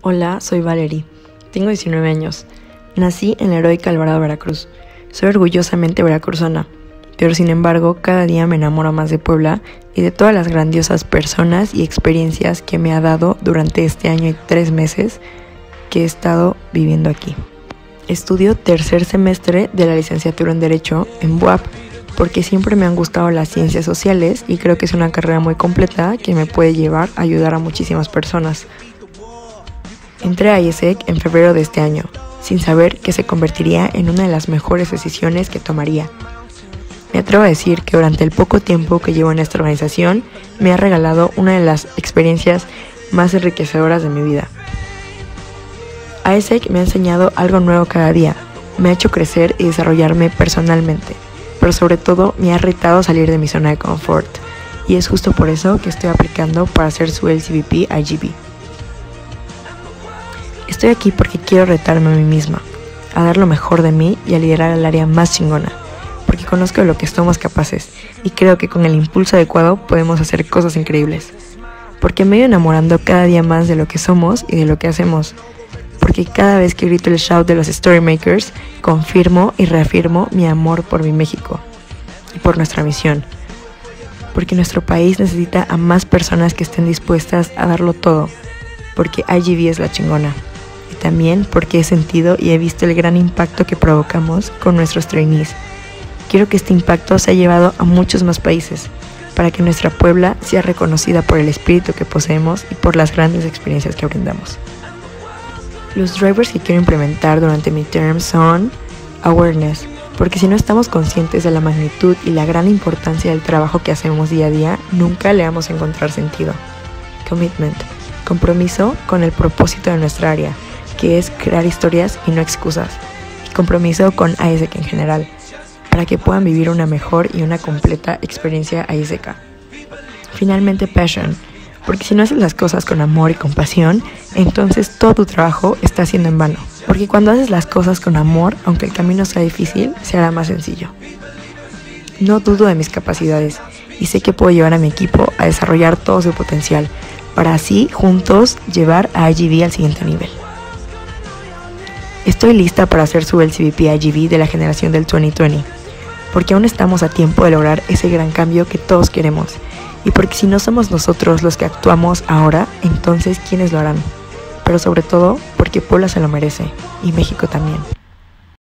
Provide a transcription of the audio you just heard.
Hola, soy Valerie. Tengo 19 años. Nací en la heroica Alvarado, Veracruz. Soy orgullosamente veracruzana, pero sin embargo cada día me enamoro más de Puebla y de todas las grandiosas personas y experiencias que me ha dado durante este año y tres meses que he estado viviendo aquí. Estudio tercer semestre de la licenciatura en Derecho en BUAP porque siempre me han gustado las ciencias sociales y creo que es una carrera muy completa que me puede llevar a ayudar a muchísimas personas. Entré a IESEC en febrero de este año, sin saber que se convertiría en una de las mejores decisiones que tomaría. Me atrevo a decir que durante el poco tiempo que llevo en esta organización me ha regalado una de las experiencias más enriquecedoras de mi vida. IESEC me ha enseñado algo nuevo cada día, me ha hecho crecer y desarrollarme personalmente, pero sobre todo me ha retado salir de mi zona de confort, y es justo por eso que estoy aplicando para hacer su LCVP IGB. Estoy aquí porque quiero retarme a mí misma, a dar lo mejor de mí y a liderar el área más chingona, porque conozco de lo que somos capaces y creo que con el impulso adecuado podemos hacer cosas increíbles. Porque me voy enamorando cada día más de lo que somos y de lo que hacemos. Porque cada vez que grito el shout de los Storymakers, confirmo y reafirmo mi amor por mi México y por nuestra misión. Porque nuestro país necesita a más personas que estén dispuestas a darlo todo. Porque IGV es la chingona también porque he sentido y he visto el gran impacto que provocamos con nuestros trainees. Quiero que este impacto sea llevado a muchos más países, para que nuestra Puebla sea reconocida por el espíritu que poseemos y por las grandes experiencias que brindamos. Los drivers que quiero implementar durante mi term son awareness, porque si no estamos conscientes de la magnitud y la gran importancia del trabajo que hacemos día a día, nunca le vamos a encontrar sentido. Commitment, compromiso con el propósito de nuestra área, que es crear historias y no excusas, y compromiso con ASK en general, para que puedan vivir una mejor y una completa experiencia ASK. Finalmente, passion, porque si no haces las cosas con amor y compasión, entonces todo tu trabajo está siendo en vano. Porque cuando haces las cosas con amor, aunque el camino sea difícil, se hará más sencillo. No dudo de mis capacidades y sé que puedo llevar a mi equipo a desarrollar todo su potencial, para así juntos llevar a IGV al siguiente nivel. Estoy lista para hacer su LCVP IGV de la generación del 2020, porque aún estamos a tiempo de lograr ese gran cambio que todos queremos, y porque si no somos nosotros los que actuamos ahora, entonces ¿quiénes lo harán? Pero sobre todo porque Puebla se lo merece, y México también.